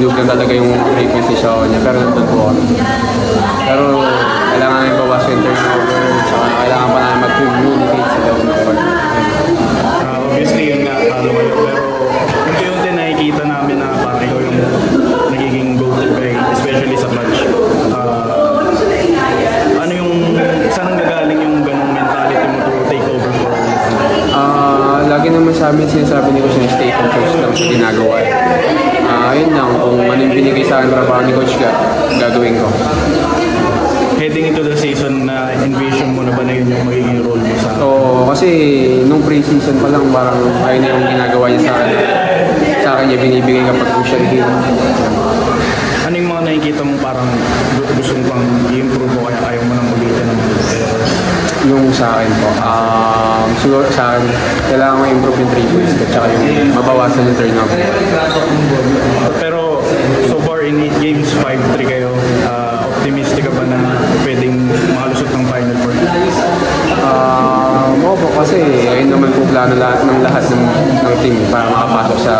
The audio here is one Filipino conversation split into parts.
nahulog na talaga yung frequency sa niya. Pero kami. Pero kailangan namin bawas yung turnover. Tsaka kailangan pa namin mag-communicate sa loob ng court. Ah, obviously, yun nga, talo kayo. Pero unti-unti nakikita namin na parang ikaw yung nagiging go-to guy, especially sa match. Ah, ano yung, saan ang gagaling yung ganong mentality mo to take over for Ah, lagi naman sa amin sinasabi ni Coach na stay focused lang sa ginagawa. Ah, yun lang. Kung ano yung binigay sa trabaho ni Coach Ga, gagawin ko. Heading into the season na envision mo na ba na yun yung magiging role mo sa So, kasi nung pre-season pa lang, parang ayun na yung ginagawa niya sa akin. Sa akin niya binibigay kapag crucial game. Ano yung mga nakikita mo parang gu- gusto mo pang i-improve o kaya ayaw mo nang ulitin ng? Yung sa akin po, um, siguro sa akin, kailangan mo improve yung 3 points at saka yung mabawasan yung turnover. Optimistic ka ba na pwedeng makalusot ng Final Four? Um, opo, kasi ayun naman po plano lahat ng lahat ng, ng team para makapasok sa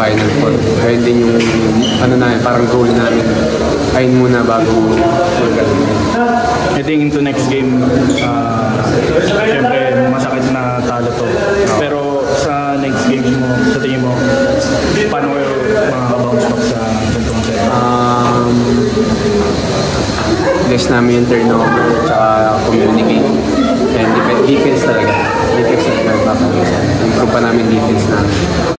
Final Four. Ayun din yung ano na parang goal namin. Ayun muna bago. Heading into next game, uh, syempre masakit na talo to. Pero sa next game mo, sa tingin mo, paano kayo less namin yung turnover tsaka communicate. And defense talaga. Defense talaga. Improve pa namin defense namin.